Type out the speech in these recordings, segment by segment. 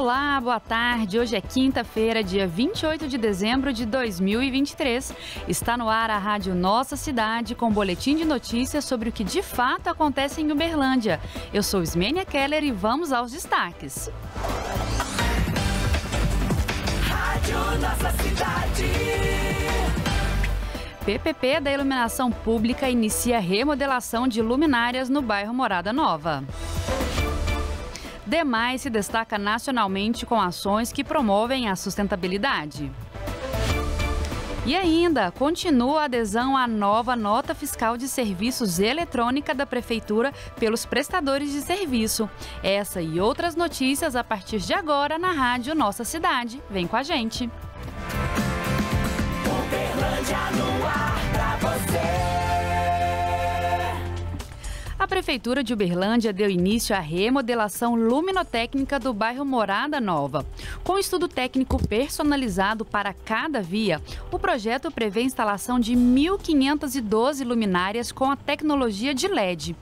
Olá, boa tarde. Hoje é quinta-feira, dia 28 de dezembro de 2023. Está no ar a Rádio Nossa Cidade com um boletim de notícias sobre o que de fato acontece em Uberlândia. Eu sou Ismênia Keller e vamos aos destaques. Rádio Nossa Cidade. PPP da Iluminação Pública inicia remodelação de luminárias no bairro Morada Nova. Demais se destaca nacionalmente com ações que promovem a sustentabilidade. E ainda, continua a adesão à nova nota fiscal de serviços eletrônica da Prefeitura pelos prestadores de serviço. Essa e outras notícias a partir de agora na Rádio Nossa Cidade. Vem com a gente! Uberlândia no Prefeitura de Uberlândia deu início à remodelação luminotécnica do bairro Morada Nova. Com estudo técnico personalizado para cada via, o projeto prevê a instalação de 1.512 luminárias com a tecnologia de LED.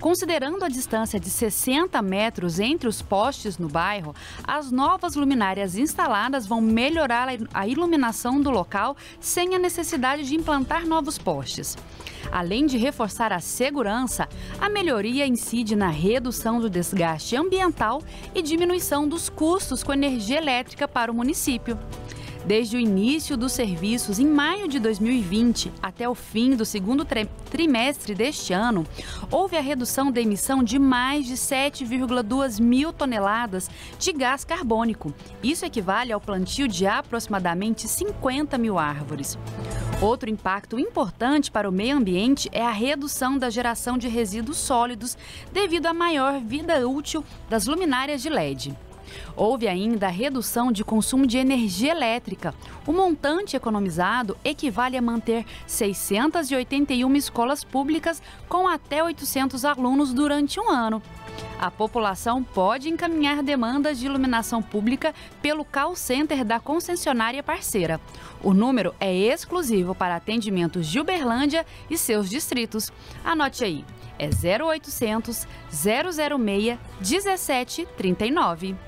Considerando a distância de 60 metros entre os postes no bairro, as novas luminárias instaladas vão melhorar a iluminação do local sem a necessidade de implantar novos postes. Além de reforçar a segurança, a melhoria incide na redução do desgaste ambiental e diminuição dos custos com energia elétrica para o município. Desde o início dos serviços, em maio de 2020 até o fim do segundo trimestre deste ano, houve a redução da emissão de mais de 7,2 mil toneladas de gás carbônico. Isso equivale ao plantio de aproximadamente 50 mil árvores. Outro impacto importante para o meio ambiente é a redução da geração de resíduos sólidos devido à maior vida útil das luminárias de LED. Houve ainda a redução de consumo de energia elétrica. O montante economizado equivale a manter 681 escolas públicas com até 800 alunos durante um ano. A população pode encaminhar demandas de iluminação pública pelo call center da concessionária parceira. O número é exclusivo para atendimentos de Uberlândia e seus distritos. Anote aí, é 0800 006 1739.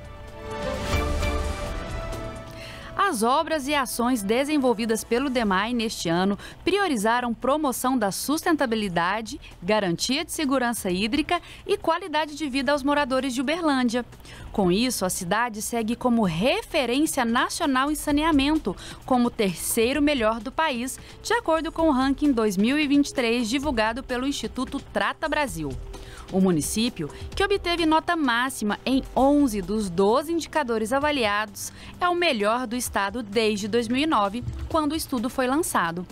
As obras e ações desenvolvidas pelo DEMAI neste ano priorizaram promoção da sustentabilidade, garantia de segurança hídrica e qualidade de vida aos moradores de Uberlândia. Com isso, a cidade segue como referência nacional em saneamento, como terceiro melhor do país, de acordo com o ranking 2023 divulgado pelo Instituto Trata Brasil. O município, que obteve nota máxima em 11 dos 12 indicadores avaliados, é o melhor do estado desde 2009, quando o estudo foi lançado.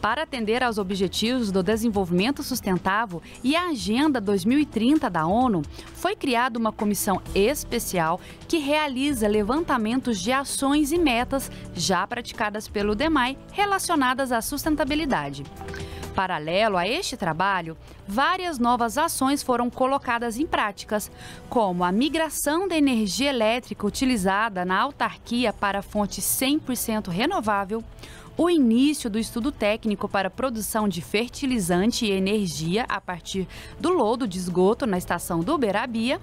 Para atender aos objetivos do desenvolvimento sustentável e a Agenda 2030 da ONU, foi criada uma comissão especial que realiza levantamentos de ações e metas já praticadas pelo DEMAI relacionadas à sustentabilidade. Paralelo a este trabalho, várias novas ações foram colocadas em práticas, como a migração da energia elétrica utilizada na autarquia para fonte 100% renovável, o início do estudo técnico para produção de fertilizante e energia a partir do lodo de esgoto na estação do Uberabia,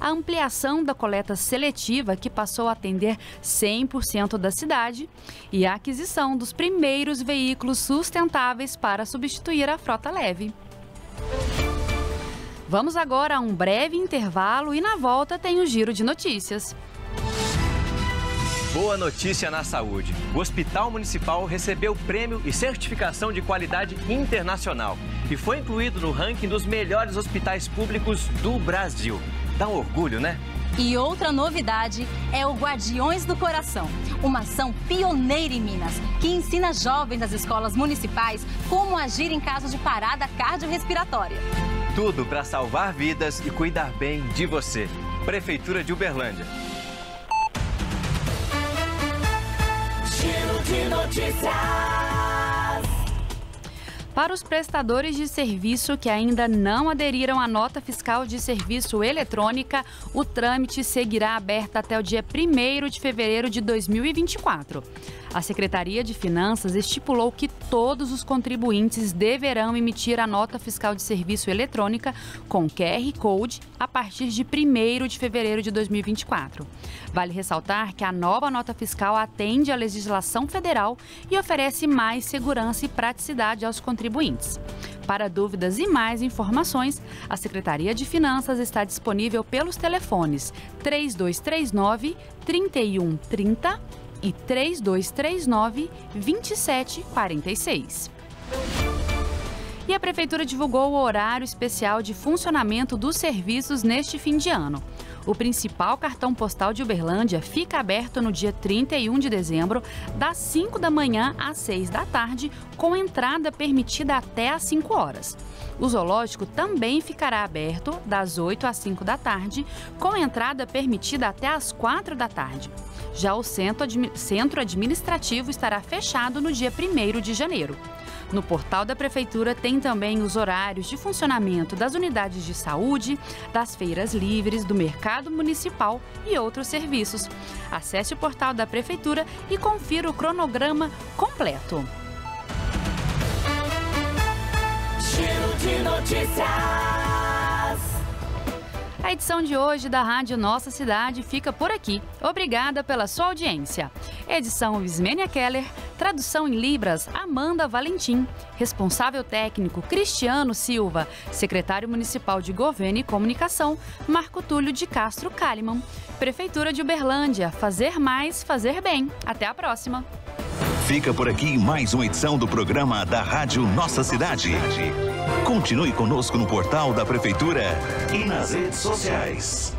a ampliação da coleta seletiva que passou a atender 100% da cidade e a aquisição dos primeiros veículos sustentáveis para substituir a frota leve. Vamos agora a um breve intervalo e na volta tem o giro de notícias. Boa notícia na saúde. O Hospital Municipal recebeu prêmio e certificação de qualidade internacional e foi incluído no ranking dos melhores hospitais públicos do Brasil. Dá um orgulho, né? E outra novidade é o Guardiões do Coração, uma ação pioneira em Minas, que ensina jovens das escolas municipais como agir em caso de parada cardiorrespiratória. Tudo para salvar vidas e cuidar bem de você. Prefeitura de Uberlândia. De notícias. Para os prestadores de serviço que ainda não aderiram à nota fiscal de serviço eletrônica, o trâmite seguirá aberto até o dia 1 de fevereiro de 2024. A Secretaria de Finanças estipulou que todos os contribuintes deverão emitir a nota fiscal de serviço eletrônica com QR Code a partir de 1 de fevereiro de 2024. Vale ressaltar que a nova nota fiscal atende à legislação federal e oferece mais segurança e praticidade aos contribuintes. Para dúvidas e mais informações, a Secretaria de Finanças está disponível pelos telefones 3239 3130 e 3239 2746. E a Prefeitura divulgou o horário especial de funcionamento dos serviços neste fim de ano. O principal cartão postal de Uberlândia fica aberto no dia 31 de dezembro, das 5 da manhã às 6 da tarde, com entrada permitida até às 5 horas. O zoológico também ficará aberto das 8 às 5 da tarde, com entrada permitida até às 4 da tarde. Já o centro administrativo estará fechado no dia 1 de janeiro. No portal da Prefeitura tem também os horários de funcionamento das unidades de saúde, das feiras livres, do mercado municipal e outros serviços. Acesse o portal da Prefeitura e confira o cronograma completo. Giro de notícias. A edição de hoje da Rádio Nossa Cidade fica por aqui. Obrigada pela sua audiência. Edição Ismênia Keller, tradução em Libras Amanda Valentim, responsável técnico Cristiano Silva, secretário municipal de Governo e Comunicação Marco Túlio de Castro Kalimann. Prefeitura de Uberlândia, fazer mais, fazer bem. Até a próxima. Fica por aqui mais uma edição do programa da Rádio Nossa Cidade. Continue conosco no portal da Prefeitura e nas redes sociais.